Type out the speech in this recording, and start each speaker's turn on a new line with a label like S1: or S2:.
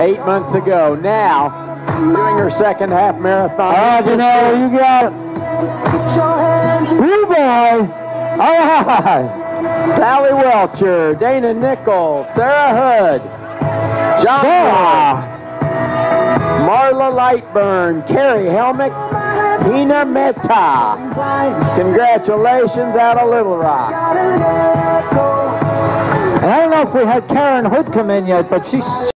S1: eight months ago. Now, doing her second half marathon.
S2: All right, Janelle, you got it. Woo boy. All right.
S1: Sally Welcher, Dana Nichols, Sarah Hood, John
S2: Sarah.
S1: Marla Lightburn, Carrie Helmick, Tina Mehta. Congratulations out of Little Rock.
S2: And I don't know if we had Karen Hood come in yet, but she's